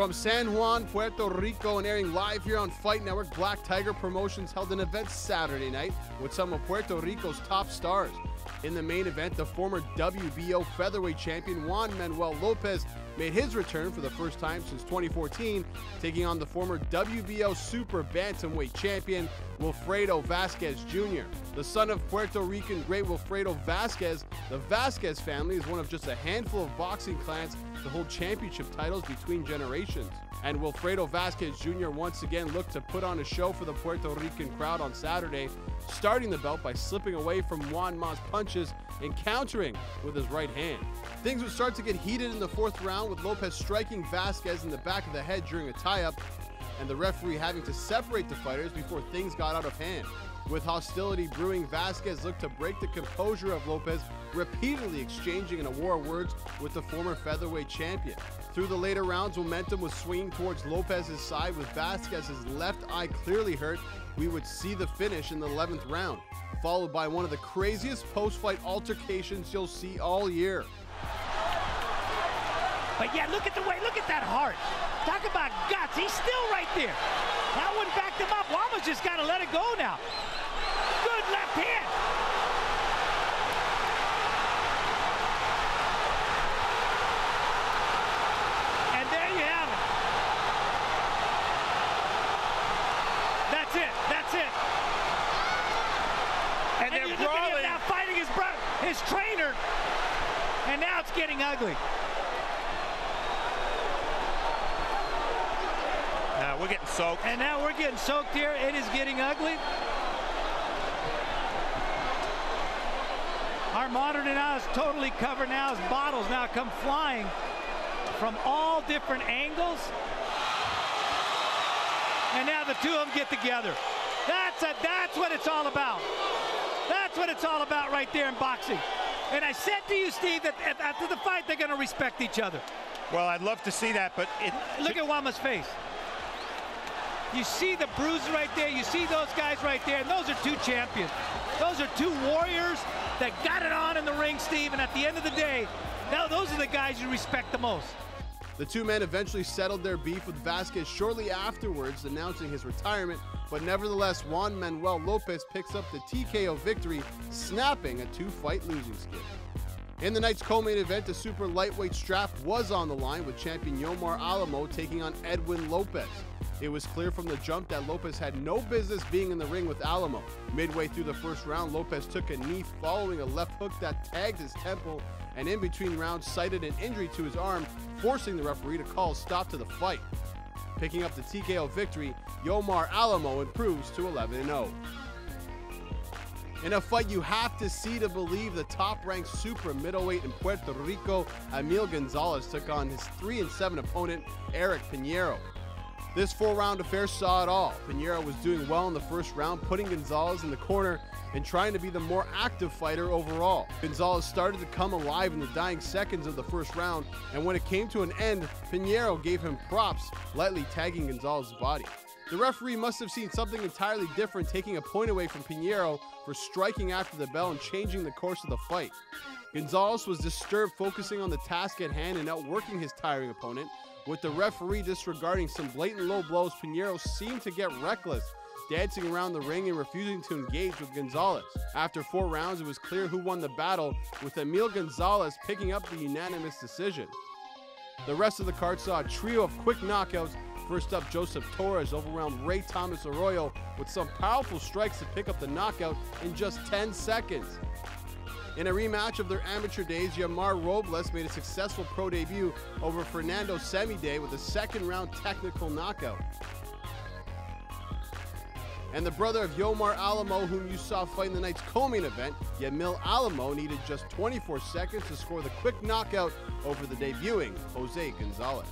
From San Juan, Puerto Rico, and airing live here on Fight Network, Black Tiger Promotions held an event Saturday night with some of Puerto Rico's top stars. In the main event, the former WBO featherweight champion Juan Manuel Lopez made his return for the first time since 2014, taking on the former WBO super bantamweight champion Wilfredo Vazquez Jr. The son of Puerto Rican great Wilfredo Vazquez, the Vazquez family is one of just a handful of boxing clans to hold championship titles between generations. And Wilfredo Vazquez Jr. once again looked to put on a show for the Puerto Rican crowd on Saturday, starting the belt by slipping away from Juanma's punches and countering with his right hand. Things would start to get heated in the fourth round with Lopez striking Vazquez in the back of the head during a tie up, and the referee having to separate the fighters before things got out of hand. With hostility brewing, Vazquez looked to break the composure of Lopez, repeatedly exchanging in a war of words with the former featherweight champion. Through the later rounds, momentum was swinging towards Lopez's side with Vazquez's left eye clearly hurt. We would see the finish in the 11th round, followed by one of the craziest post-fight altercations you'll see all year. But yeah, look at the way, look at that heart. Talk about guts. He's still right there. That one backed him up. Juanma's just got to let it go now. Good left hand. And there you have it. That's it. That's it. And And they're you look at him brawling. now fighting his brother, his trainer. And now it's getting ugly. We're getting soaked. And now we're getting soaked here. It is getting ugly. Our monitor now is totally covered now as bottles now come flying from all different angles. And now the two of them get together. That's a, that's what it's all about. That's what it's all about right there in boxing. And I said to you, Steve, that after the fight, they're going to respect each other. Well, I'd love to see that, but it, Look at Juanma's face. You see the bruise right there. You see those guys right there. And those are two champions. Those are two warriors that got it on in the ring, Steve. And at the end of the day, now those are the guys you respect the most. The two men eventually settled their beef with Vazquez shortly afterwards, announcing his retirement, but nevertheless, Juan Manuel Lopez picks up the TKO victory, snapping a two fight losing skid. In the night's co main event, the super lightweight strap was on the line with champion Yomar Alamo taking on Edwin Lopez. It was clear from the jump that Lopez had no business being in the ring with Alamo. Midway through the first round, Lopez took a knee following a left hook that tagged his temple, and in between rounds, cited an injury to his arm, forcing the referee to call a stop to the fight. Picking up the TKO victory, Yomar Alamo improves to 11 0. In a fight you have to see to believe, the top-ranked super middleweight in Puerto Rico, Emil Gonzalez took on his 3-7 opponent, Eric Pinheiro. This four-round affair saw it all. Pinheiro was doing well in the first round, putting Gonzalez in the corner and trying to be the more active fighter overall. Gonzalez started to come alive in the dying seconds of the first round, and when it came to an end, Pinheiro gave him props, lightly tagging Gonzalez's body. The referee must have seen something entirely different, taking a point away from Pinheiro for striking after the bell and changing the course of the fight. Gonzalez was disturbed, focusing on the task at hand and outworking his tiring opponent. With the referee disregarding some blatant low blows, Pinheiro seemed to get reckless, dancing around the ring and refusing to engage with Gonzalez. After four rounds, it was clear who won the battle, with Emil Gonzalez picking up the unanimous decision. The rest of the card saw a trio of quick knockouts. First up, Joseph Torres overwhelmed Ray Thomas Arroyo with some powerful strikes to pick up the knockout in just 10 seconds. In a rematch of their amateur days, Yamar Robles made a successful pro debut over Fernando Semide with a second round technical knockout. And the brother of Yomar Alamo, whom you saw fight in the night's co-main event, Yamil Alamo, needed just 24 seconds to score the quick knockout over the debuting Jose Gonzalez.